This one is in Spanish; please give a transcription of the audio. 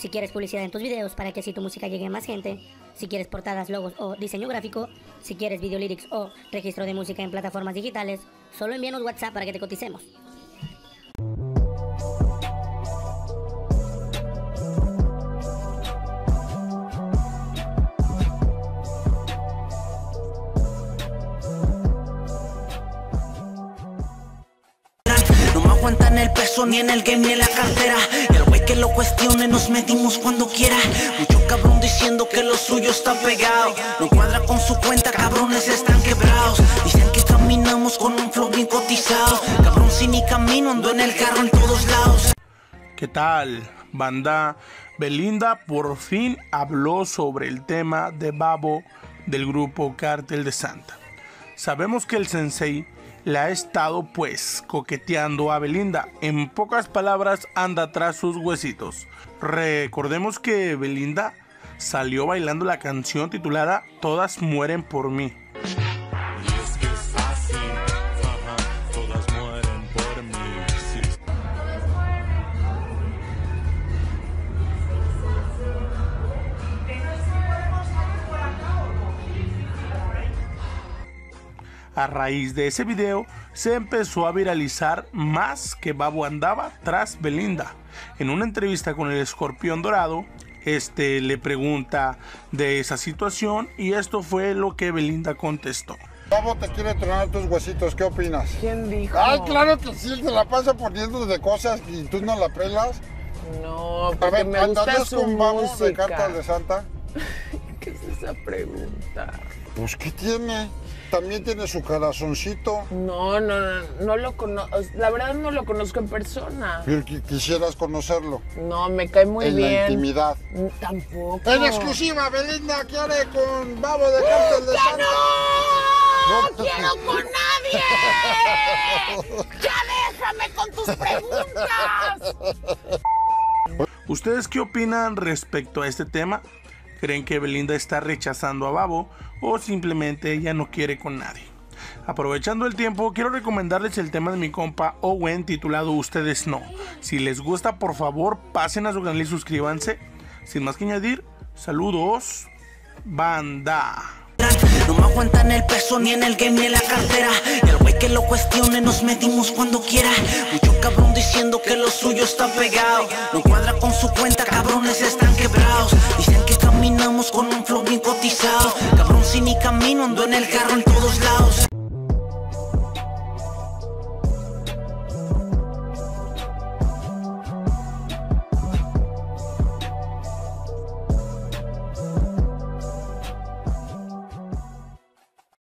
Si quieres publicidad en tus videos para que así tu música llegue a más gente, si quieres portadas, logos o diseño gráfico, si quieres video lyrics o registro de música en plataformas digitales, solo envíanos WhatsApp para que te coticemos. No me aguantan el peso ni en el game ni en la cartera. Lo cuestione nos metimos cuando quiera. Mucho cabrón diciendo que lo suyo está pegado. No cuadra con su cuenta, cabrones están quebrados. Dicen que caminamos con un flow bien cotizado. Cabrón sin ni camino, ando en el carro en todos lados. ¿Qué tal, banda? Belinda por fin habló sobre el tema de Babo del grupo Cártel de Santa. Sabemos que el sensei le ha estado pues coqueteando a Belinda. En pocas palabras anda tras sus huesitos. Recordemos que Belinda salió bailando la canción titulada Todas mueren por mí. A raíz de ese video se empezó a viralizar más que Babo andaba tras Belinda. En una entrevista con el escorpión dorado, este le pregunta de esa situación y esto fue lo que Belinda contestó. Babo te quiere tronar tus huesitos, ¿qué opinas? ¿Quién dijo? Ay, claro que sí, se la pasa poniendo de cosas y tú no la pelas. No, A porque ver, me gusta ¿andarías su con Babo de. Cartas de Santa? ¿Qué es esa pregunta? Pues, ¿qué tiene? También tiene su corazoncito. No, no, no, no lo conozco. La verdad no lo conozco en persona. Pero qui- quisieras conocerlo No, me cae muy en la bien. intimidad. Mm, Tampoco. En exclusiva, Belinda quiere con Babo de Cartas de Santa. ¡No! No, quiero con nadie! ¡Ya déjame con tus preguntas! ¿Ustedes qué opinan respecto a este tema? ¿Creen que Belinda está rechazando a Babo o simplemente ella no quiere con nadie? Aprovechando el tiempo, quiero recomendarles el tema de mi compa Owen titulado Ustedes no. Si les gusta, por favor, pasen a su canal y suscríbanse. Sin más que añadir, saludos, banda. No me aguantan el peso ni en el game ni la cartera. Que lo cuestione nos metimos cuando quiera. Mucho cabrón diciendo que lo suyo está pegado. No cuadra con su cuenta, cabrones están quebrados. Dicen que caminamos con un flow bien cotizado. Cabrón sin ni camino, ando en el carro en